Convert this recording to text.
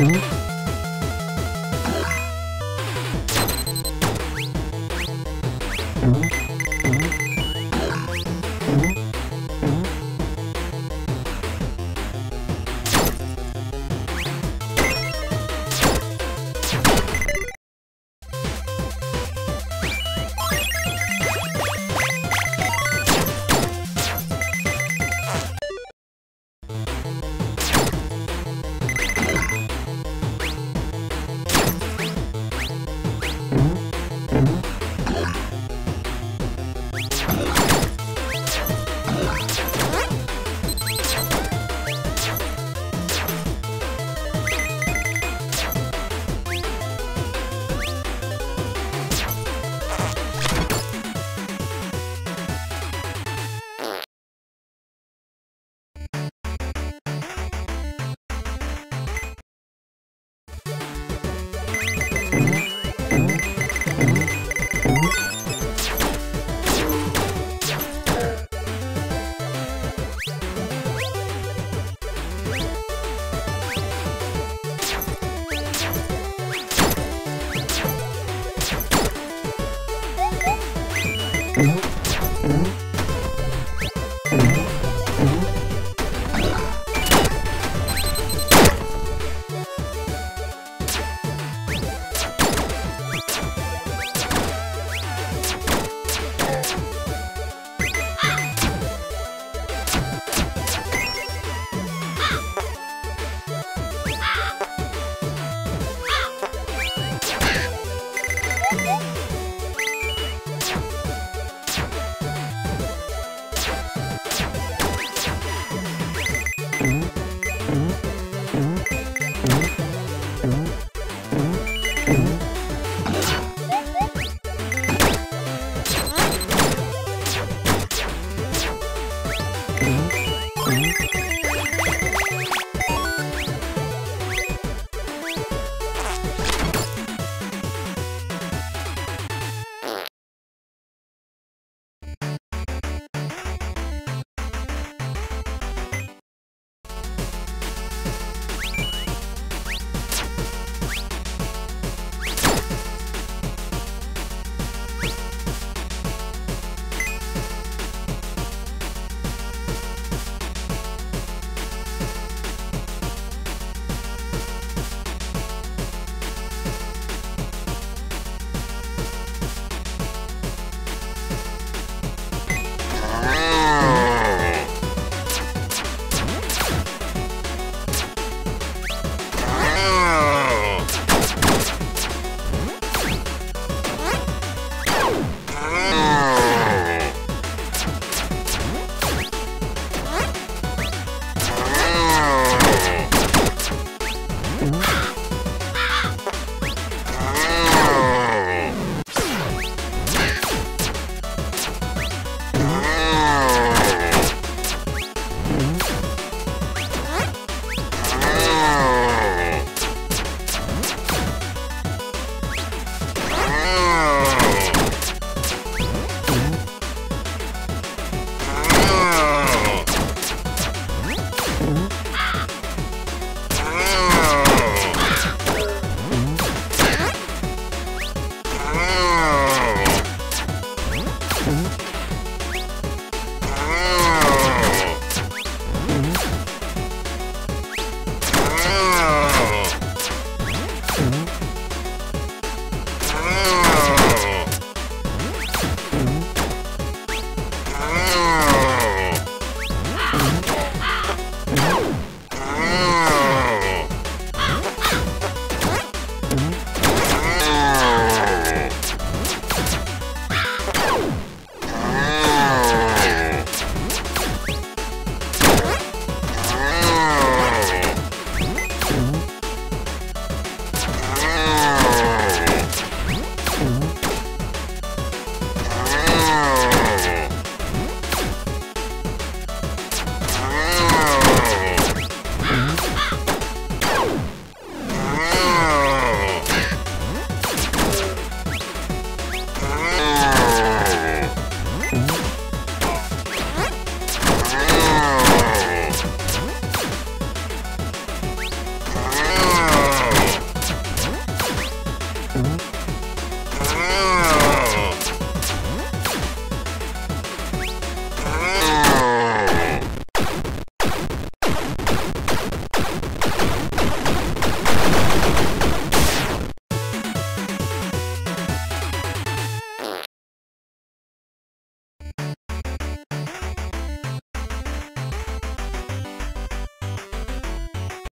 うん？